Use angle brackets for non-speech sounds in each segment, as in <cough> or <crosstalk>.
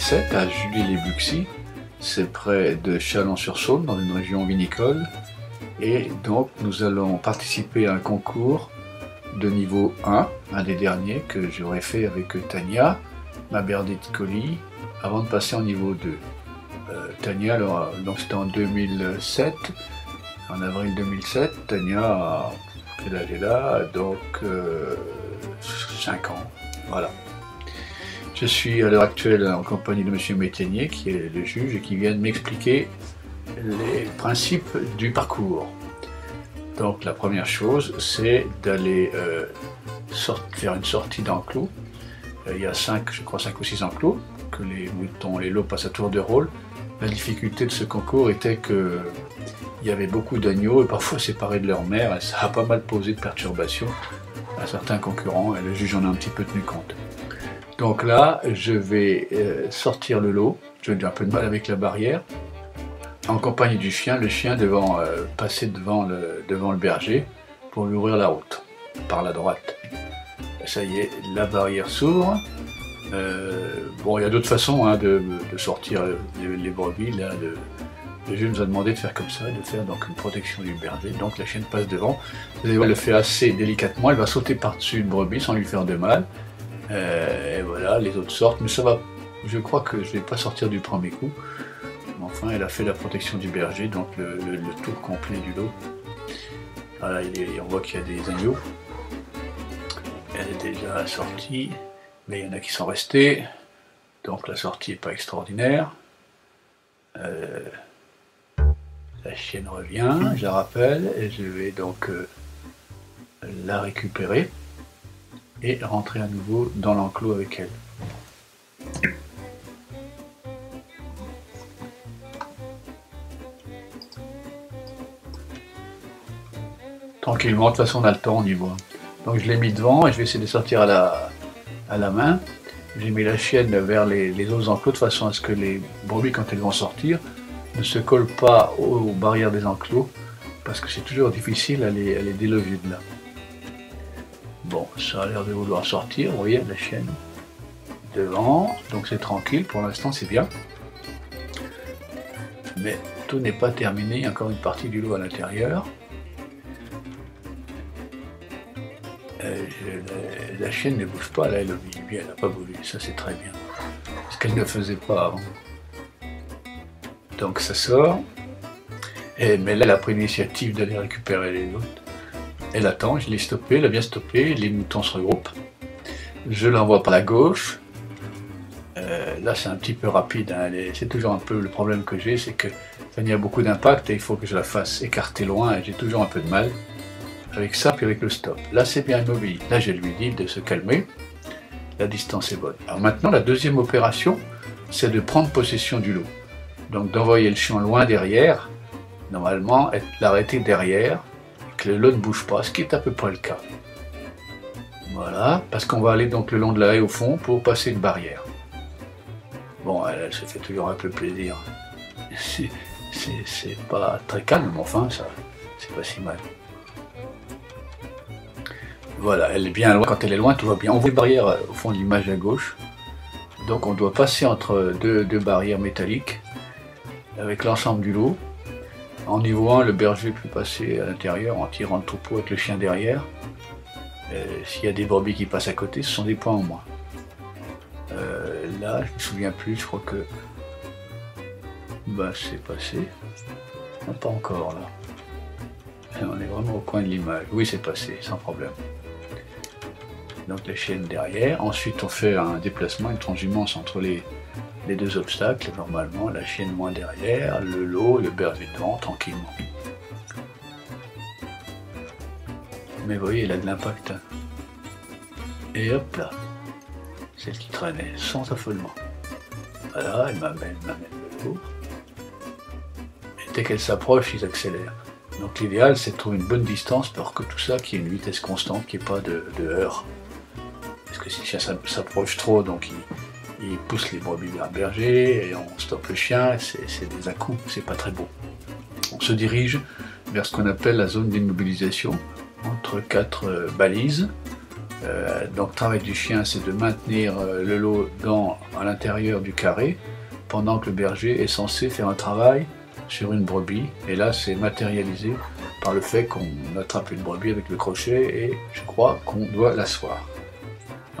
sommes en avril 2007 à Julie-les-Buxy. C'est près de Chalon-sur-Saône, dans une région vinicole. Et donc, nous allons participer à un concours de niveau 1, un des derniers que j'aurais fait avec Tania, ma Berdite Colli, avant de passer en niveau 2. Euh, Tania, alors, donc c'était en 2007, en avril 2007. Tania, quel âge elle a? Donc, 5 euh, ans. Voilà. Je suis à l'heure actuelle en compagnie de M. Métainier, qui est le juge et qui vient de m'expliquer les principes du parcours. Donc la première chose, c'est d'aller euh, faire une sortie d'enclos. Euh, il y a cinq, je crois cinq ou six enclos que les moutons, les lots passent à tour de rôle. La difficulté de ce concours était que il y avait beaucoup d'agneaux et parfois séparés de leur mère et ça a pas mal posé de perturbations à certains concurrents et le juge en a un petit peu tenu compte. Donc là, je vais euh, sortir le lot. Je vais un peu de mal avec la barrière. En compagnie du chien, le chien devant euh, passer devant le, berger pour lui ouvrir la route par la droite. Ça y est, la barrière s'ouvre. Euh, bon, il y a d'autres façons hein, de, sortir les, brebis. Le juge nous a demandé de faire comme ça, de faire donc une protection du berger. Donc la chienne passe devant. Vous allez voir, elle le fait assez délicatement. Elle va sauter par-dessus une brebis sans lui faire de mal. Euh, et voilà, les autres sortent, mais ça va. Je crois que je vais pas sortir du premier coup. Enfin, elle a fait la protection du berger, donc le, tour complet du lot. Voilà, on voit qu'il y a des agneaux. Elle est déjà sortie, mais il y en a qui sont restés. Donc la sortie n'est pas extraordinaire. Euh, la chienne revient, je la rappelle, et je vais donc euh, la récupérer et rentrer à nouveau dans l'enclos avec elle. Tranquillement, de toute façon on a le temps, on y voit. Donc je l'ai mis devant et je vais essayer de sortir à la, à la main. J'ai mis la chienne vers les, autres enclos de façon à ce que les brebis, quand elles vont sortir, ne se collent pas aux, barrières des enclos, parce que c'est toujours difficile à les, à les déloger de là. Bon, ça a l'air de vouloir sortir, vous voyez, la chaîne devant, donc c'est tranquille, pour l'instant c'est bien. Mais tout n'est pas terminé, il y a encore une partie du lot à l'intérieur. Euh, la, chaîne ne bouge pas, là elle vit bien, elle n'a pas bougé, ça c'est très bien. Ce qu'elle ne faisait pas avant. Donc ça sort, mais là elle a pris l'initiative d'aller récupérer les autres. Elle attend, je l'ai stoppé, elle a bien stoppé, les moutons se regroupent. Je l'envoie par la gauche. Euh, là, c'est un petit peu rapide. Hein. C'est toujours un peu le problème que j'ai, c'est que il y a beaucoup d'impact et il faut que je la fasse écarter loin et j'ai toujours un peu de mal avec ça puis avec le stop. Là, c'est bien immobile. Là, je lui dis de se calmer. La distance est bonne. Alors maintenant, la deuxième opération, c'est de prendre possession du lot. Donc d'envoyer le chien loin derrière, normalement, l'arrêter derrière, le lot ne bouge pas, ce qui est à peu près le cas. Voilà, parce qu'on va aller donc le long de la haie au fond pour passer une barrière. Bon, elle, se fait toujours un peu plaisir. C'est pas très calme, enfin, ça, c'est pas si mal. Voilà, elle est bien loin. Quand elle est loin, tout va bien. On voit une barrière euh, au fond de l'image à gauche. Donc on doit passer entre deux barrières métalliques avec l'ensemble du lot. En niveau 1, le berger peut passer à l'intérieur en tirant le troupeau avec le chien derrière. Euh, s'il y a des brebis qui passent à côté, ce sont des points en moins. Euh, là, je me souviens plus, je crois que bah, c'est passé. Non, pas encore là. On est vraiment au coin de l'image. Oui, c'est passé, sans problème. Donc les chiennes derrière. Ensuite, on fait un déplacement, une transhumance entre les, les deux obstacles, normalement, la chienne moins derrière, le lot, le berger devant, tranquillement. Mais vous voyez, il a de l'impact. Et hop là, celle qui traînait, sans affolement. Voilà, elle m'amène, m'amène le lot. Et dès qu'elle s'approche, ils accélèrent. Donc l'idéal, c'est de trouver une bonne distance pour que tout ça, qu'il y ait une vitesse constante, qu'il n'y ait pas de, de heurts. Parce que si ça s'approche trop, donc il, il pousse les brebis vers le berger et on stoppe le chien, c'est des à c'est pas très beau. On se dirige vers ce qu'on appelle la zone d'immobilisation, entre quatre euh, balises. Euh, donc travail du chien, c'est de maintenir euh, le lot dans, à l'intérieur du carré, pendant que le berger est censé faire un travail sur une brebis. Et là, c'est matérialisé par le fait qu'on attrape une brebis avec le crochet et je crois qu'on doit l'asseoir.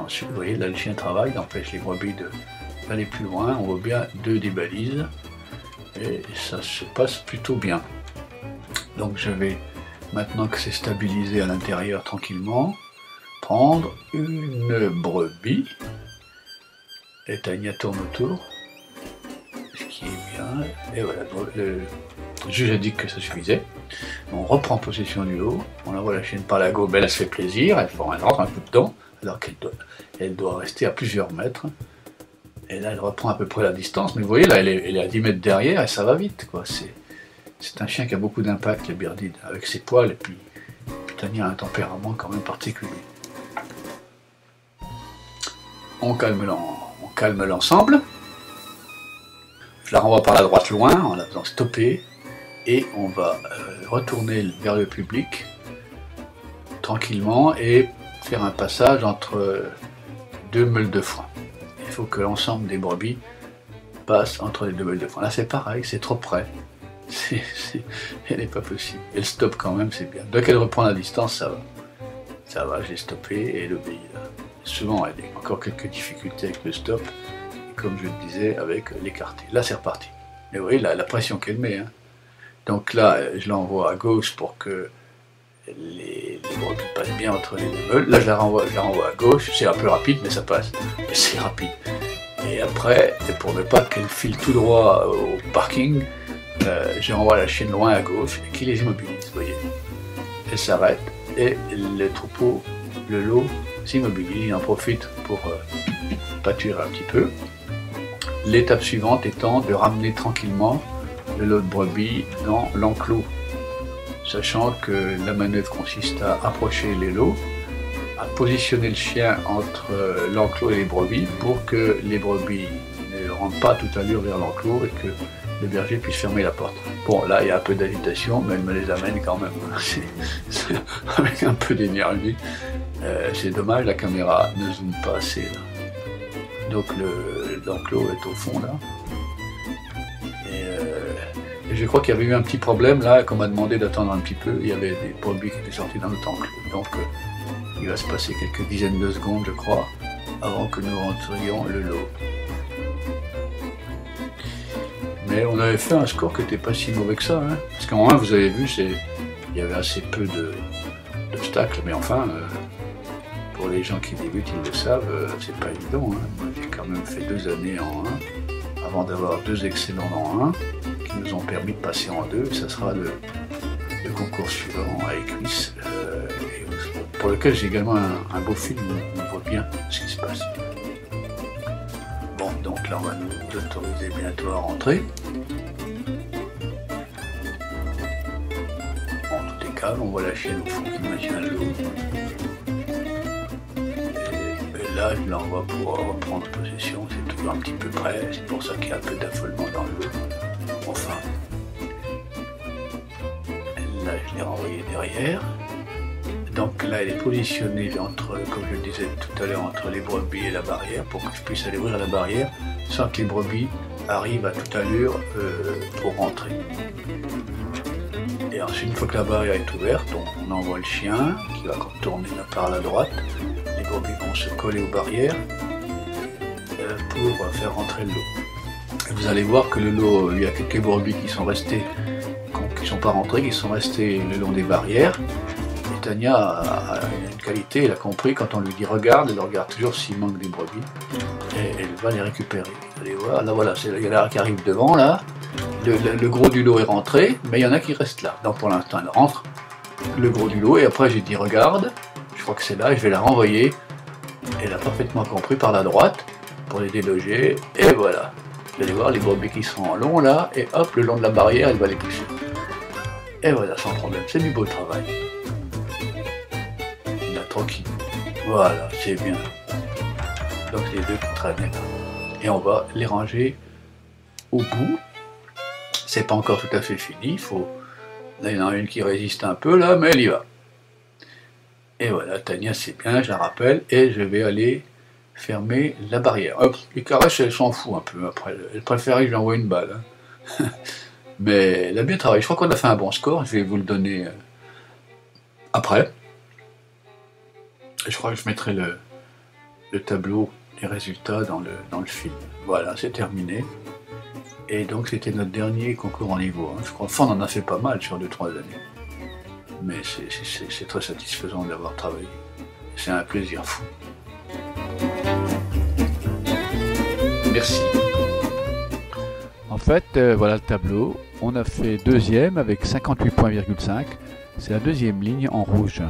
Ensuite, vous voyez, là, le chien travaille, il empêche les brebis d'aller plus loin. On voit bien deux des balises et ça se passe plutôt bien. Donc je vais, maintenant que c'est stabilisé à l'intérieur tranquillement, prendre une brebis. Et Tania tourne autour, ce qui est bien. Et voilà, le juge a dit que ça suffisait. On reprend possession du lot, on envoie la chienne par la gobe, elle, se fait plaisir, elle fait un un coup de dent, alors qu'elle doit, elle doit rester à plusieurs mètres. Et là, elle reprend à peu près la distance, mais vous voyez, là, elle est, à 10 mètres derrière et ça va vite, quoi. C'est un chien qui a beaucoup d'impact, le Birdie, avec ses poils, et puis, Tania a un tempérament quand même particulier. On calme l'ensemble. Je la renvoie par la droite loin en la faisant stopper et on va euh, retourner vers le public tranquillement et faire un passage entre deux meules de foin. Il faut que l'ensemble des brebis passe entre les deux meules de foin. Là c'est pareil, c'est trop près. <laughs> elle n'est pas possible. Elle stoppe quand même, c'est bien. Dès qu'elle reprend la distance, ça va. Ça va, j'ai stoppé et elle obéit. Souvent, elle a encore quelques difficultés avec le stop, comme je le disais, avec l'écarté. Là, c'est reparti. Mais vous voyez la, la pression qu'elle met. Hein. Donc là, je l'envoie à gauche pour que les, les brebis passent bien entre les deux meules. Là, je la renvoie, je la renvoie à gauche. C'est un peu rapide, mais ça passe. C'est rapide. Et après, pour ne pas qu'elle file tout droit au parking, euh, je renvoie la chaîne loin à gauche et qui les immobilise, vous voyez. Elle s'arrête et le troupeau, le lot, s'immobilise. Il en profite pour euh, pâturer un petit peu. L'étape suivante étant de ramener tranquillement le lot de brebis dans l'enclos, sachant que la manœuvre consiste à approcher les lots, à positionner le chien entre euh, l'enclos et les brebis pour que les brebis ne rentrent pas à toute allure vers l'enclos et que le berger puisse fermer la porte. Bon, là, il y a un peu d'agitation, mais elle me les amène quand même. <laughs> avec un peu d'énergie. Euh, c'est dommage, la caméra ne zoome pas assez. Donc l'enclos est au fond là. Je crois qu'il y avait eu un petit problème là, qu'on m'a demandé d'attendre un petit peu. Il y avait des brebis qui étaient sortis dans le temple. Donc euh, il va se passer quelques dizaines de secondes, je crois, avant que nous rentrions le lot. Mais on avait fait un score qui n'était pas si mauvais que ça. Hein. Parce qu'en moins, vous avez vu, il y avait assez peu d'obstacles. Mais enfin, euh, pour les gens qui débutent, ils le savent, euh, c'est pas évident. Hein. J'ai quand même fait deux années en 1, avant d'avoir deux excellents en 1 nous ont permis de passer en deux. Ça sera le, concours suivant à Equis, euh, pour lequel j'ai également un, beau film où on voit bien ce qui se passe. Bon, donc là, on va nous autoriser bientôt à rentrer. Tout est calme, on voit la chienne au fond qui maintient l'eau. Là, je l'envoie pour reprendre possession, c'est toujours un petit peu près, c'est pour ça qu'il y a un peu d'affolement dans l'eau. Enfin. Là, je l'ai renvoyé derrière. Donc là, elle est positionnée entre, comme je le disais tout à l'heure, entre les brebis et la barrière pour que je puisse aller ouvrir la barrière sans que les brebis arrivent à toute allure euh, pour rentrer. Et ensuite, une fois que la barrière est ouverte, on, envoie le chien qui va tourner par la droite. Les brebis vont se coller aux barrières euh, pour faire rentrer l'eau vous allez voir que le lot, il y a quelques brebis qui sont restés, qui ne sont pas rentrés, qui sont restés le long des barrières. Et Tania a une qualité, elle a compris, quand on lui dit regarde, elle regarde toujours s'il manque des brebis, et elle va les récupérer. Vous allez voir, là voilà, il y en a qui arrive devant, là, le, gros du lot est rentré, mais il y en a qui restent là. Donc pour l'instant, elle rentre, le gros du lot, et après j'ai dit regarde, je crois que c'est là, je vais la renvoyer. Elle a parfaitement compris par la droite, pour les déloger, et voilà. Vous allez voir les brebis qui sont en long là, et hop, le long de la barrière, elle va les pousser. Et voilà, sans problème, c'est du beau travail. Là, tranquille. Voilà, c'est bien. Donc les deux là. Et on va les ranger au bout. C'est pas encore tout à fait fini, il faut... Il y en a une qui résiste un peu là, mais elle y va. Et voilà, Tania c'est bien, je la rappelle, et je vais aller fermer la barrière. Les caresses, elle s'en fout un peu après. Elle préférait que je lui envoie une balle. hein. <laughs> Mais elle a bien travaillé. Je crois qu'on a fait un bon score. Je vais vous le donner euh, après. Je crois que je mettrai le, le tableau des résultats dans le, dans le film. Voilà, c'est terminé. Et donc c'était notre dernier concours en niveau. hein. Je crois, enfin, on en a fait pas mal sur 2-3 années. Mais c'est très satisfaisant d'avoir travaillé. C'est un plaisir fou. Merci. En fait, euh, voilà le tableau. On a fait deuxième avec 58,5 points. C'est la deuxième ligne en rouge.